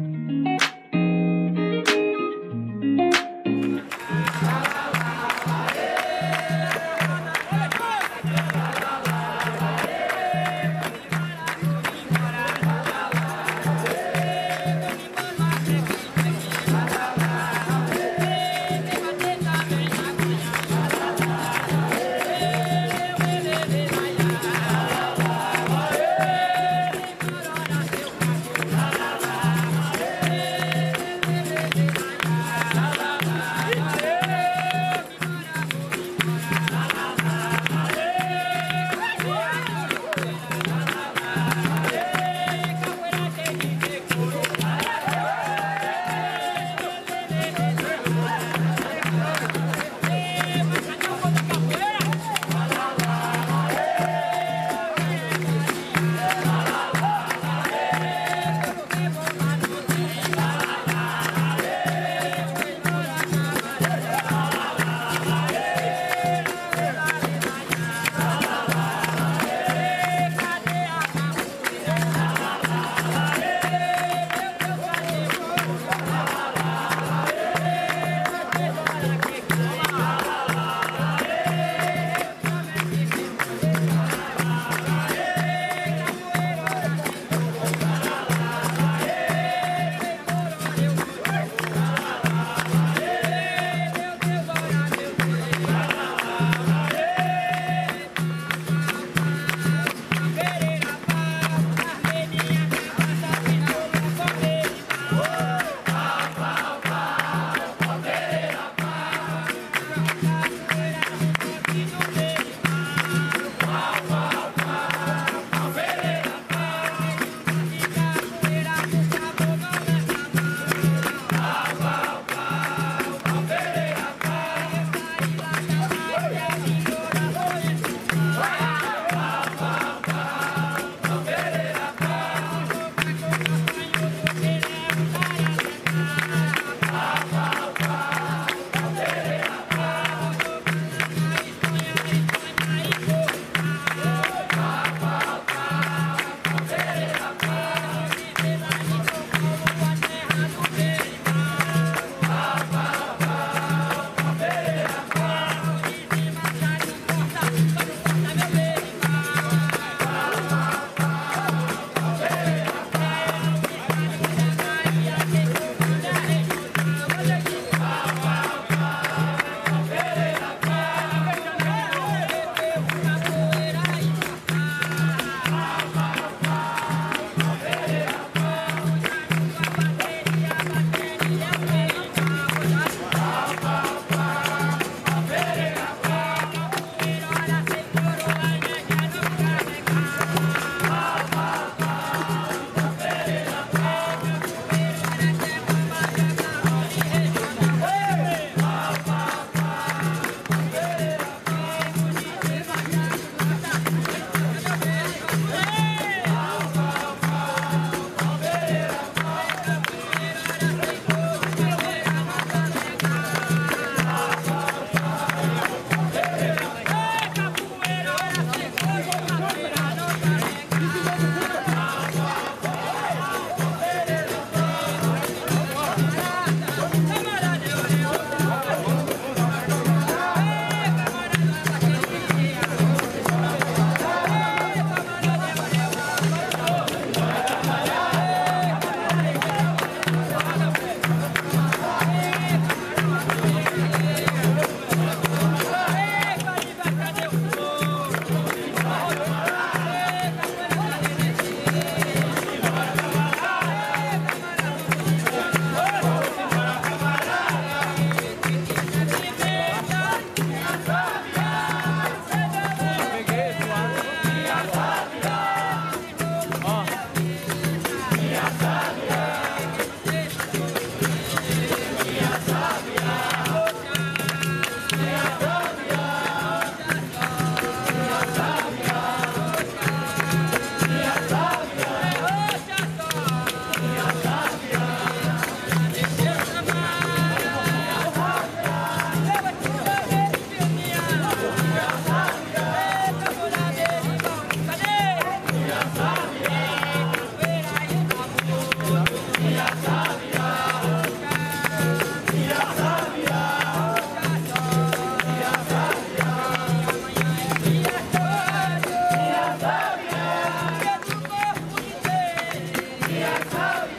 you Yes, oh,